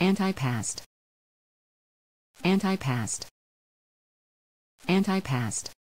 Anti-past. Anti-past. Anti-past.